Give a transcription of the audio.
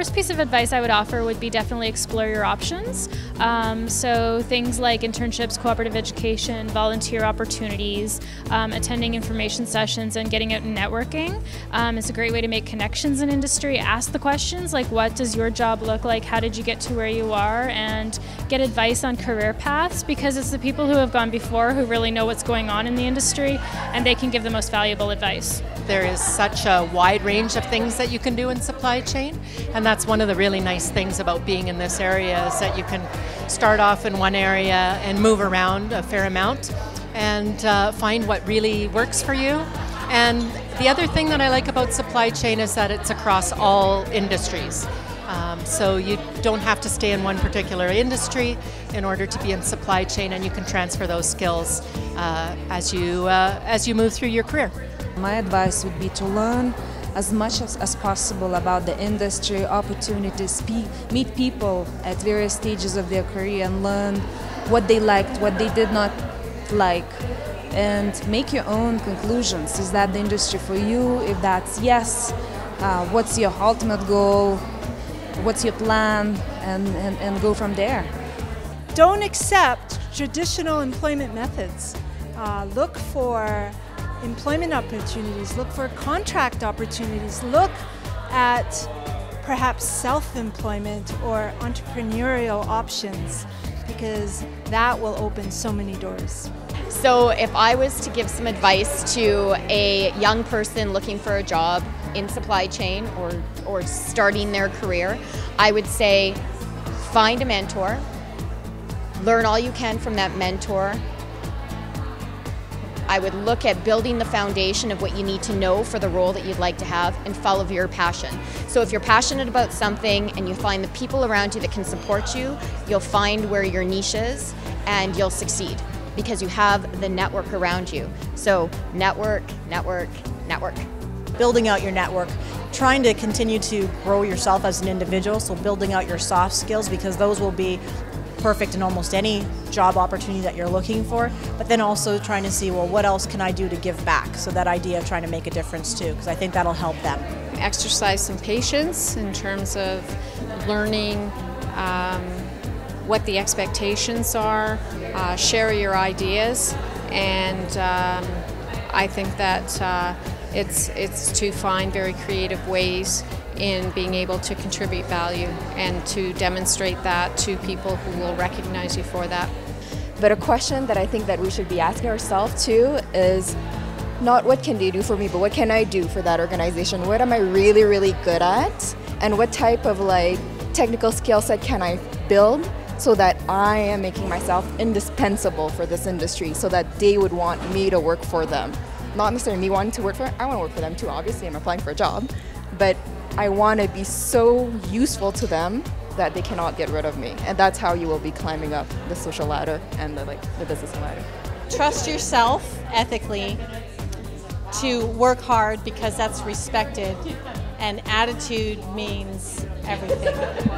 first piece of advice I would offer would be definitely explore your options. Um, so things like internships, cooperative education, volunteer opportunities, um, attending information sessions, and getting out and networking um, is a great way to make connections in industry. Ask the questions like, what does your job look like? How did you get to where you are? And get advice on career paths because it's the people who have gone before who really know what's going on in the industry, and they can give the most valuable advice. There is such a wide range of things that you can do in supply chain, and that's one of the really nice things about being in this area is that you can start off in one area and move around a fair amount and uh, find what really works for you. And the other thing that I like about supply chain is that it's across all industries. Um, so you don't have to stay in one particular industry in order to be in supply chain, and you can transfer those skills uh, as you uh, as you move through your career. My advice would be to learn as much as, as possible about the industry, opportunities, meet people at various stages of their career and learn what they liked, what they did not like, and make your own conclusions. Is that the industry for you? If that's yes, uh, what's your ultimate goal? What's your plan? And, and, and go from there. Don't accept traditional employment methods. Uh, look for employment opportunities, look for contract opportunities, look at perhaps self-employment or entrepreneurial options because that will open so many doors. So if I was to give some advice to a young person looking for a job in supply chain or, or starting their career, I would say find a mentor, learn all you can from that mentor, I would look at building the foundation of what you need to know for the role that you'd like to have and follow your passion. So if you're passionate about something and you find the people around you that can support you, you'll find where your niche is and you'll succeed because you have the network around you. So network, network, network. Building out your network trying to continue to grow yourself as an individual, so building out your soft skills because those will be perfect in almost any job opportunity that you're looking for, but then also trying to see, well, what else can I do to give back? So that idea of trying to make a difference too, because I think that'll help them. Exercise some patience in terms of learning um, what the expectations are, uh, share your ideas, and um, I think that uh, it's, it's to find very creative ways in being able to contribute value and to demonstrate that to people who will recognize you for that. But a question that I think that we should be asking ourselves too is not what can they do for me, but what can I do for that organization? What am I really, really good at? And what type of like technical skill set can I build so that I am making myself indispensable for this industry so that they would want me to work for them. Not necessarily me wanting to work for I want to work for them too, obviously I'm applying for a job. But I want to be so useful to them that they cannot get rid of me. And that's how you will be climbing up the social ladder and the like the business ladder. Trust yourself ethically to work hard because that's respected and attitude means everything.